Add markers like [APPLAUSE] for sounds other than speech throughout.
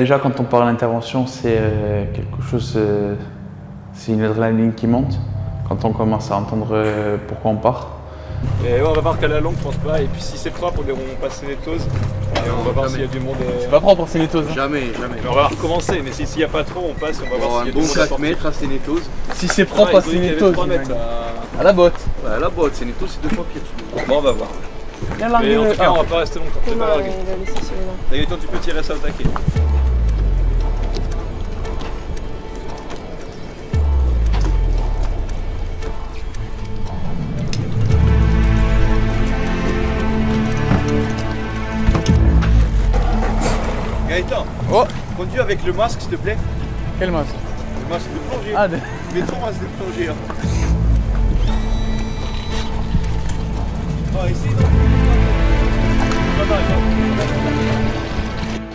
Déjà, quand on parle d'intervention, c'est euh, quelque chose, euh, c'est une adrénaline qui monte. Quand on commence à entendre euh, pourquoi on part. Et on va voir qu'à la longue, je pense pas. Et puis si c'est propre, on, on passe les netoses. Et on va voir s'il y a du monde. euh, C'est pas propre c'est nettos. Hein. Jamais, jamais. mais on va recommencer, mais si- s'il n'y a pas trop, on passe on va voir Bon, s'il y un a du bon monde. 4 sortir. mètres à Sénétose. Si c'est Ah, propre. 3 mètres. j'imagine. à- À la botte. Ouais, la botte, Sénétose, c'est deux fois pire. Bon, on va voir. Mais en tout cas, on va pas rester longtemps. C'est pas Non, largué. il a laissé celui-là. Gaëtan, tu peux tirer ça au taquet. Gaëtan, Oh. conduis avec le masque s'il te plaît. Quel masque? Le masque de plongée. Ah, de- Mets ton masque de plongée. Hein.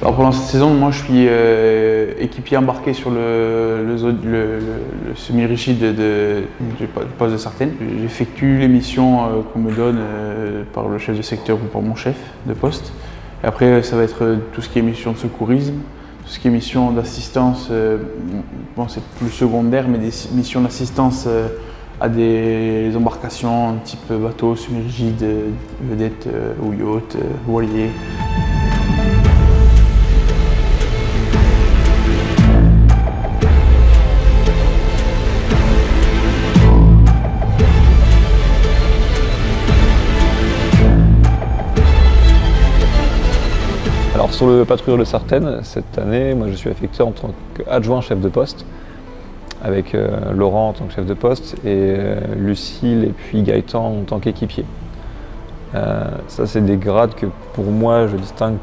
Alors pendant cette saison, moi je suis euh, équipier embarqué sur le, semi-rigide de, poste de Sartène. J'effectue les missions euh, qu'on me donne euh, par le chef de secteur ou par mon chef de poste. Et après, ça va être tout ce qui est mission de secourisme, tout ce qui est mission d'assistance, bon, c'est plus secondaire, mais des si- missions d'assistance à des embarcations type bateau, euh, vedette euh, ou yacht, euh, voilier. Alors sur le patrouilleur de Sartène, cette année, moi je suis affecté en tant qu'adjoint chef de poste, avec euh, Laurent en tant que chef de poste et euh, Lucille et puis Gaëtan en tant qu'équipier. Euh, ça c'est des grades que pour moi je distingue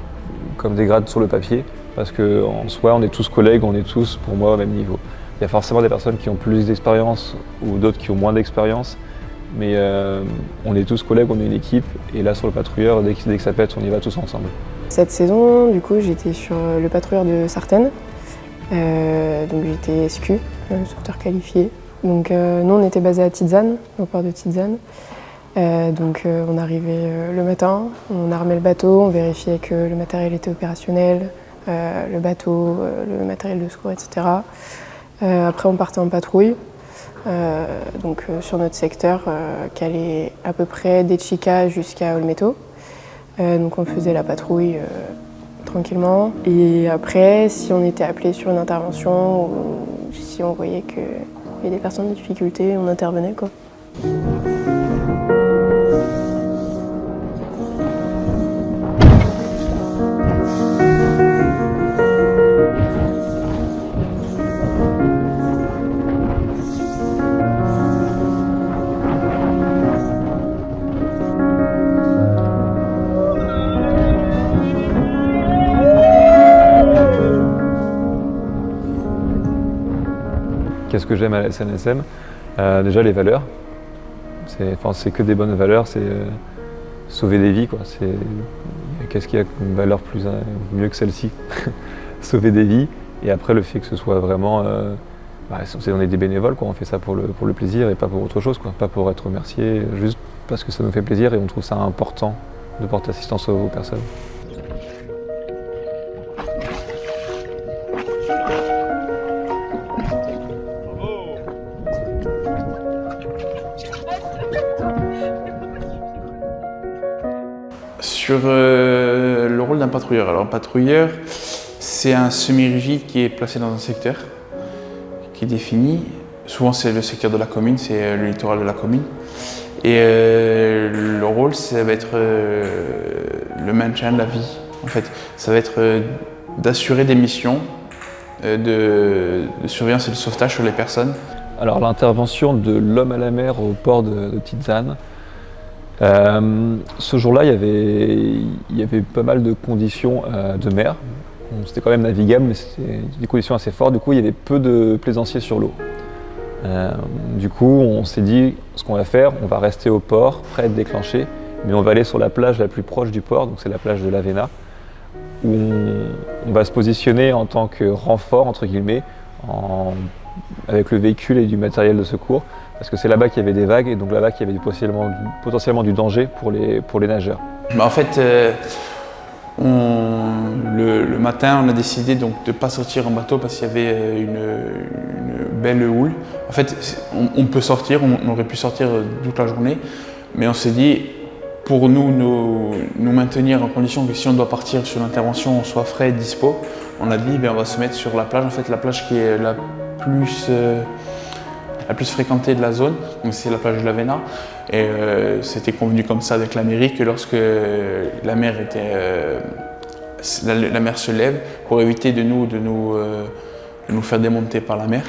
comme des grades sur le papier, parce qu'en soi on est tous collègues, on est tous pour moi au même niveau. Il y a forcément des personnes qui ont plus d'expérience ou d'autres qui ont moins d'expérience, mais on est tous collègues, on est une équipe, et là sur le patrouilleur, dès que, dès que ça pète, on y va tous ensemble. Cette saison, du coup, j'étais sur le patrouilleur de Sartène. Donc j'étais SQ, euh, sauveteur qualifié. Donc euh, nous, on était basé à Tizane, au port de Tizane. Euh, donc euh, on arrivait le matin, on armait le bateau, on vérifiait que le matériel était opérationnel, le bateau, le matériel de secours, etc. Après, on partait en patrouille. donc sur notre secteur, qui allait à peu près d'Echika jusqu'à Olmeto. Donc on faisait la patrouille tranquillement. Et après, si on était appelé sur une intervention ou si on voyait qu'il y avait des personnes en difficulté, on intervenait. Qu'est-ce que j'aime à la SNSM Euh, Déjà les valeurs. C'est que des bonnes valeurs, c'est euh, sauver des vies. Qu'est-ce qu'il y a une valeur plus, euh, mieux que celle-ci? [LAUGHS] Sauver des vies. Et après le fait que ce soit vraiment... bah, on est des bénévoles, quoi. on fait ça pour le, pour le plaisir et pas pour autre chose. Quoi. Pas pour être remercié, juste parce que ça nous fait plaisir et on trouve ça important de porter assistance aux personnes. Sur euh, le rôle d'un patrouilleur. Alors, un patrouilleur, c'est un semi-rigide qui est placé dans un secteur, qui est défini. Souvent, c'est le secteur de la commune, c'est euh, le littoral de la commune. Et euh, le rôle, ça va être le maintien de la vie. En fait, ça va être d'assurer des missions de, de surveillance et de sauvetage sur les personnes. Alors l'intervention de l'homme à la mer au port de, de Tizane, euh, ce jour-là, il y avait, pas mal de conditions euh, de mer. C'était quand même navigable, mais c'était des conditions assez fortes. Du coup, il y avait peu de plaisanciers sur l'eau. Euh, du coup, on s'est dit, ce qu'on va faire, on va rester au port, prêt à être déclenché, mais on va aller sur la plage la plus proche du port, donc c'est la plage de l'Avena, où on, on va se positionner en tant que renfort, entre guillemets, en- avec le véhicule et du matériel de secours, parce que c'est là-bas qu'il y avait des vagues, et donc là-bas qu'il y avait potentiellement, du- danger pour les, nageurs. Mais en fait, euh, le, matin, on a décidé donc de ne pas sortir en bateau parce qu'il y avait euh, une, belle houle. En fait, on, peut sortir, on, aurait pu sortir toute la journée, mais on s'est dit, pour nous, nous, maintenir en condition que si on doit partir sur l'intervention, on soit frais et dispo, on a dit, ben, on va se mettre sur la plage, en fait la plage qui est la euh, la plus fréquentée de la zone, donc c'est la plage de la Vena. Et euh, c'était convenu comme ça avec la mairie que lorsque la mer euh, se lève, pour éviter de nous, de euh, nous faire démonter par la mer.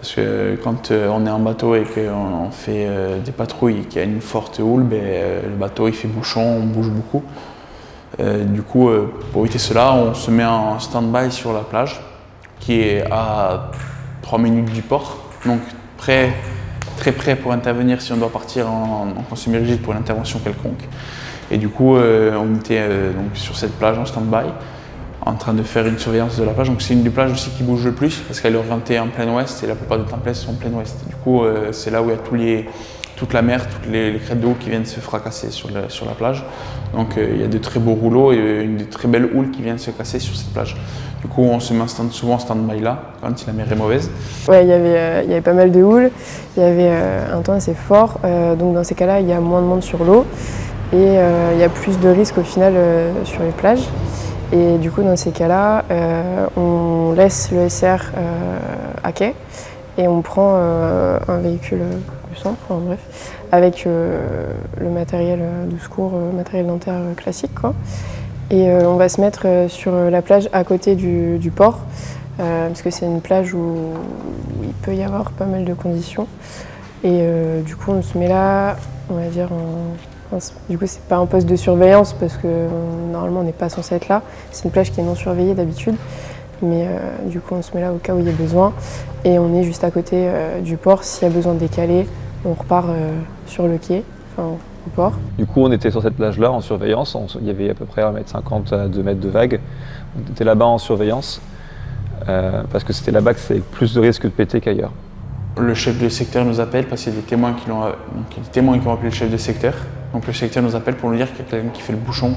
Parce que quand on est en bateau et qu'on fait des patrouilles et qu'il y a une forte houle, ben, le bateau il fait bouchon, on bouge beaucoup. du coup, pour éviter cela, on se met en stand-by sur la plage, qui est à 3 minutes du port, donc près très prêt pour intervenir si on doit partir en, en rigide pour une intervention quelconque. Et du coup, euh, on était euh, donc, sur cette plage en stand-by, en train de faire une surveillance de la plage. Donc c'est une des plages aussi qui bouge le plus, parce qu'elle est orientée en plein ouest, et la plupart des tempêtes sont en plein ouest. Du coup, euh, c'est là où il y a tous les, toute la mer, toutes les, crêtes d'eau qui viennent se fracasser sur, la plage. Donc il y a de très beaux rouleaux et une très belle houle qui vient se casser sur cette plage. Du coup, on se met souvent en stand-by là, quand la mer est mauvaise. Ouais, euh, il y avait pas mal de houle, il y avait euh, un temps assez fort, euh, donc dans ces cas-là, il y a moins de monde sur l'eau et il y a plus de risques au final sur les plages. Et du coup, dans ces cas-là, on laisse le SR à quai et on prend un véhicule enfin, bref, avec le matériel de secours, matériel dentaire classique. Quoi. Et euh, on va se mettre euh, sur la plage à côté du, port, euh, parce que c'est une plage où, il peut y avoir pas mal de conditions. Et du coup, on se met là, on va dire, du coup, c'est pas un poste de surveillance parce que normalement, on n'est pas censé être là. C'est une plage qui est non surveillée d'habitude. Mais du coup, on se met là au cas où il y a besoin. Et on est juste à côté du port. S'il y a besoin de décaler, on repart sur le quai. Du coup, on était sur cette plage-là en surveillance. il y avait à peu près 1m50 à 2 mètres de vague. On était là-bas en surveillance euh, parce que c'était là-bas que c'est plus de risque de péter qu'ailleurs. Le chef de secteur nous appelle parce qu'il y a des témoins qui, ont, des témoins qui ont appelé le chef de secteur. Donc le secteur nous appelle pour nous dire qu'il y a quelqu'un qui fait le bouchon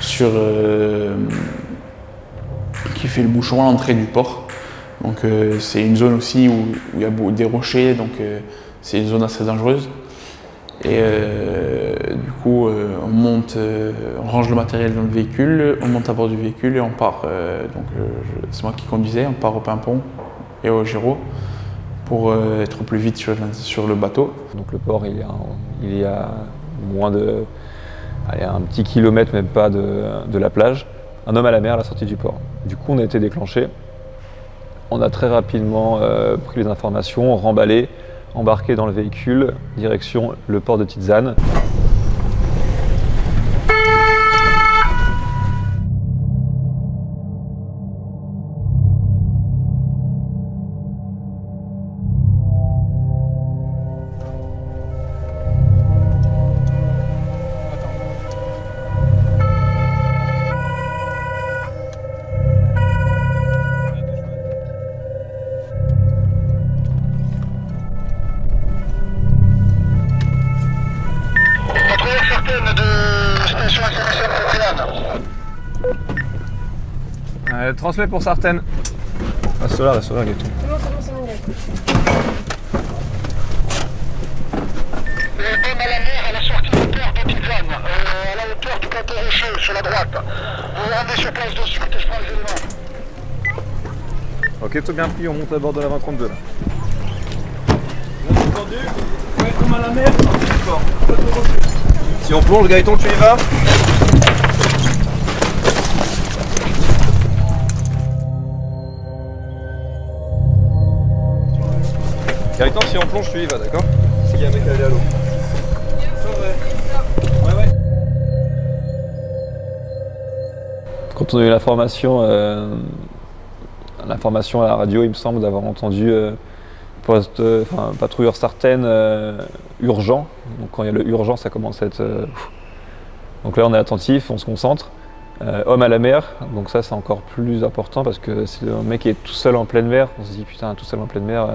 sur euh, qui fait le bouchon à l'entrée du port. Donc euh, c'est une zone aussi où, il y a des rochers, donc c'est une zone assez dangereuse. Et euh, du coup, euh, on monte, euh, on range le matériel dans le véhicule, on monte à bord du véhicule et on part. donc, c'est moi qui conduisais, on part au Pimpon et au Giro pour être plus vite sur, le bateau. Donc, le port, il est, il à moins de. un petit kilomètre, même pas de, de, la plage. Un homme à la mer à la sortie du port. Du coup, on a été déclenché. On a très rapidement pris les informations, remballé embarqué dans le véhicule, direction le port de Tizane. Transmets pour Sartène. Reste là, reste là, Gaëtan. C'est bon, c'est bon, Gaëtan. Donne à la mer à la sortie du port de Tizane, euh, à la hauteur du plateau rocheux, sur la droite. Vous rendez sur place de suite et je prends les éléments. Ok, tout bien pris, on monte à bord de la 2032 là. Vous entendu Ouais, comme à la mer, port. Si on plonge, Gaëtan, tu y vas? Gaëtan, si on plonge, tu y vas, d'accord S'il y a un mec à aller à l'eau. Ouais, ouais. Quand on a eu l'information, euh, l'information à la radio, il me semble d'avoir entendu euh, poste, enfin, patrouilleur certaine euh, urgent. Donc quand il y a le urgent, ça commence à être. donc là, on est attentif, on se concentre. homme à la mer, donc ça c'est encore plus important parce que si un mec est tout seul en pleine mer, on se dit putain tout seul en pleine mer,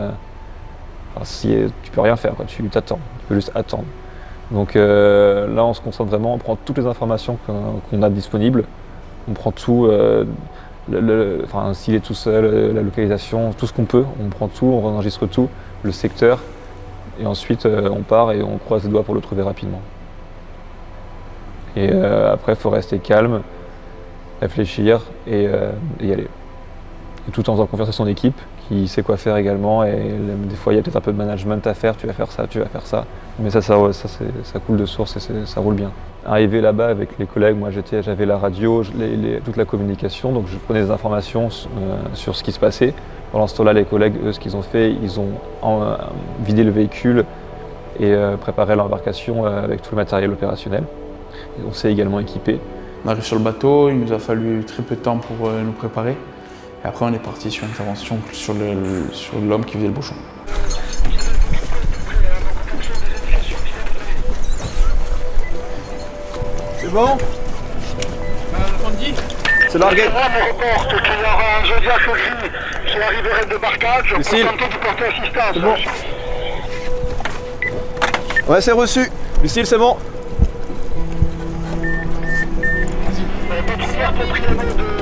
si, tu peux rien faire, tu t'attends, tu peux juste attendre. Donc euh, là, on se concentre vraiment, on prend toutes les informations qu'on a disponibles On prend tout, euh, enfin, s'il est tout seul, euh, la localisation, tout ce qu'on peut, on prend tout, on enregistre tout, le secteur, et ensuite euh, on part et on croise les doigts pour le trouver rapidement. Et euh, après, il faut rester calme, réfléchir et, euh, et y aller. Et tout en faisant confiance à son équipe, qui sait quoi faire également. Et des fois, il y a peut-être un peu de management à faire, tu vas faire ça, tu vas faire ça. Mais ça, ça, ça, coule de source et ça roule bien. Arrivé là-bas avec les collègues, moi j'avais la radio, toute la communication, donc je prenais des informations euh, sur ce qui se passait. Pendant ce temps-là, les collègues, eux, ce qu'ils ont fait, ils ont euh, vidé le véhicule et euh, préparé l'embarcation euh, avec tout le matériel opérationnel. On s'est également équipé. On arrive sur le bateau, il nous a fallu très peu de temps pour nous préparer. Et après, on est parti sur une intervention sur l'homme qui faisait le bouchon. C'est bon? C'est largué. Moi, me reporte qu'il y aura un Zodiac gris qui arriverait de barcage. Lucille. Pour tenter de porter assistance. bon. Ouais, c'est reçu. Lucille, c'est bon. Votre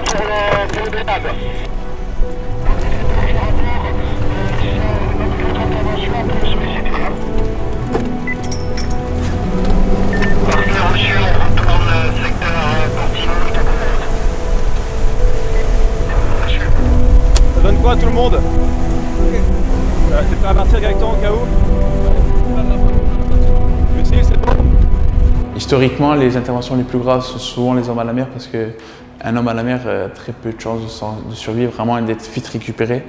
mission pour le, pour le Reçu. Ça donne quoi tout le monde Euh, T'es prêt à partir directement au cas où Historiquement, les interventions les plus graves sont souvent les hommes à la mer parce qu'un homme à la mer a très peu de chances de, survivre, vraiment d'être vite récupéré.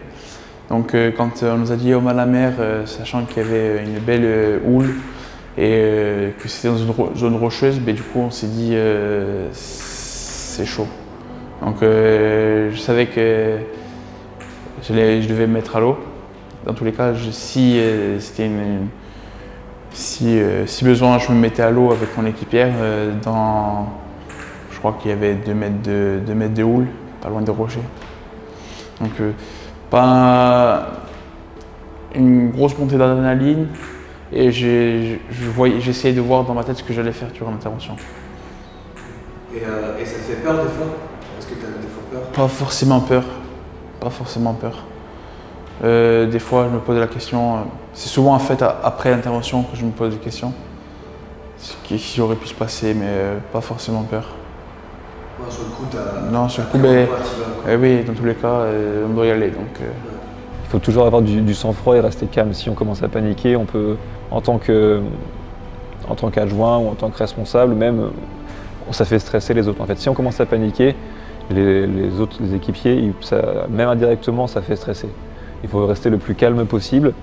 Donc euh, quand euh, on nous a dit homme à la mer, euh, sachant qu'il y avait une belle euh, houle et euh, que c'était dans une zone rocheuse, ben, du coup on s'est dit euh, c'est chaud. Donc euh, je savais que je devais me mettre à l'eau. Dans tous les cas, si euh, une, si, euh, si besoin, je me mettais à l'eau avec mon équipière. euh, dans, je crois qu'il y avait 2 mètres de, 2 mètres de houle, pas loin des rochers. Donc, euh, pas une grosse montée d'adrénaline. Et j'essayais de voir dans ma tête ce que j'allais faire durant l'intervention. Et, euh, et ça te fait peur des fois? Est-ce que tu as des fois peur? Pas forcément peur. Pas forcément peur. Euh, des fois, je me pose la question. C'est souvent en fait après l'intervention que je me pose des questions. Ce qui, aurait pu se passer, mais pas forcément peur. Ouais, Sur le coup, t'as. Non, sur le coup, ben. Eh oui, dans tous les cas, euh, on doit y aller. Donc, euh, Il faut toujours avoir du, du sang-froid et rester calme. Si on commence à paniquer, on peut, en tant que, en tant qu'adjoint ou en tant que responsable, même, euh, ça fait stresser les autres. En fait, si on commence à paniquer, les, les autres, les équipiers, ça- même indirectement, ça fait stresser. Il faut rester le plus calme possible,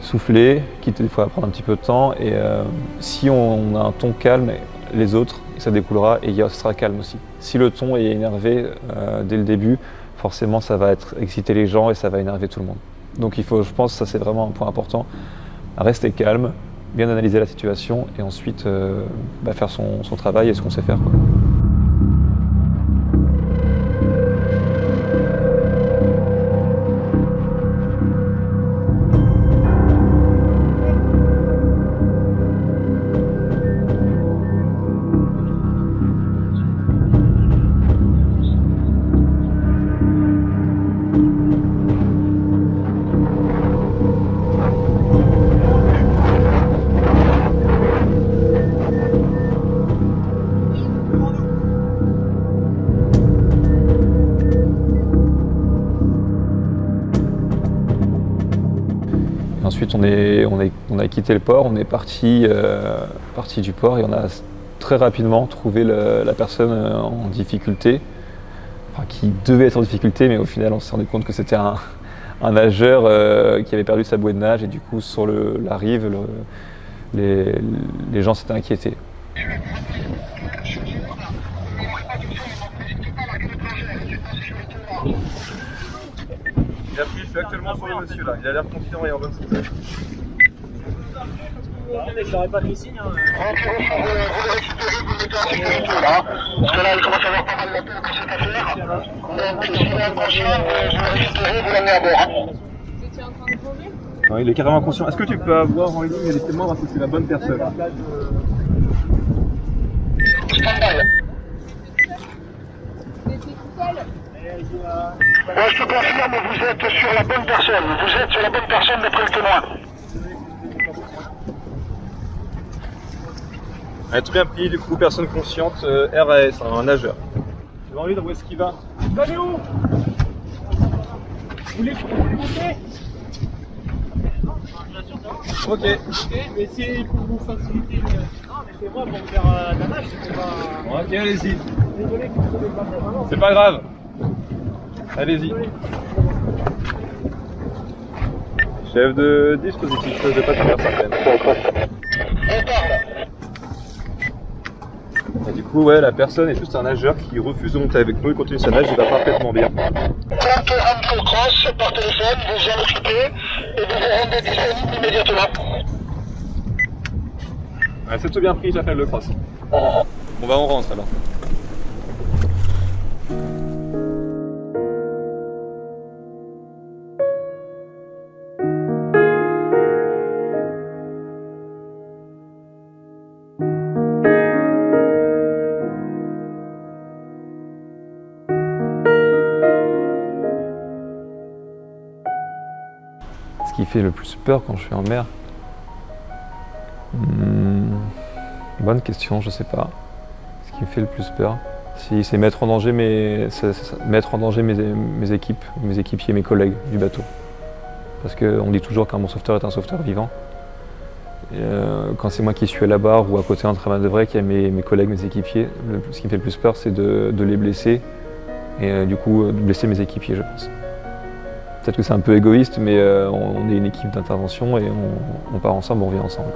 souffler, quitter des fois à prendre un petit peu de temps. Et euh, si on a un ton calme, les autres, ça découlera et il sera calme aussi. Si le ton est énervé euh, dès le début, forcément ça va être exciter les gens et ça va énerver tout le monde. Donc il faut, je pense, ça c'est vraiment un point important, rester calme, bien analyser la situation et ensuite euh, bah, faire son, travail et ce qu'on sait faire. On, a quitté le port, on est parti, euh, parti du port et on a très rapidement trouvé la personne euh, en difficulté, enfin, qui devait être en difficulté, mais au final, on s'est rendu compte que c'était un, nageur euh, qui avait perdu sa bouée de nage et du coup, sur la rive, le- les, les gens s'étaient inquiétés. Il appuie, je suis actuellement sur le monsieur là. Il a l'air confiant et en bonne santé. Ok, vous, vous le récupérez, vous le mettez en sécurité là. Parce que là, il commence à avoir pas mal de bateaux qui sont à faire. Donc, s'il est inconscient, vous, le récupérez, vous l'amenez à bord. hein. Non, il est carrément conscient. Est-ce que tu peux avoir en ligne les témoins parce que c'est la bonne personne stand-by. Ouais, je te confirme, vous êtes sur la bonne personne. Vous êtes sur la bonne personne d'après le témoin. Très bien pris, du coup, personne consciente, euh, RAS, un nageur. Devant lui, où est-ce qu'il va Allez où? Vous voulez monter Ok. Mais c'est pour vous faciliter le. Non, mais c'est moi pour faire euh, la nage, c'est va. Ok, allez-y. Ne. C'est pas grave. Allez-y. Chef de dispositif, je vais pas te faire certaine. Et du coup, ouais, la personne est juste un nageur qui refuse de monter avec nous, il continue sa nage, il va parfaitement bien. Compte Cross par téléphone, vous en occupez et vous vous rendez disponible immédiatement. Ouais, c'est tout bien pris, j'appelle le cross. Bah on rentre alors. Fait le plus peur quand je suis en mer Hmm, Bonne question, je sais pas. Ce qui me fait le plus peur, c'est mettre en danger mes, équipes, mes équipiers, mes collègues du bateau. Parce qu'on dit toujours qu'un bon sauveteur est un sauveteur vivant. Euh, quand c'est moi qui suis à la barre ou à côté d'un travail de vrai, qu'il y a mes, collègues, mes équipiers, ce qui me fait le plus peur, c'est de, les blesser et euh, du coup de blesser mes équipiers, je pense. Peut-être que c'est un peu égoïste, mais euh, on est une équipe d'intervention et on, part ensemble, on revient ensemble.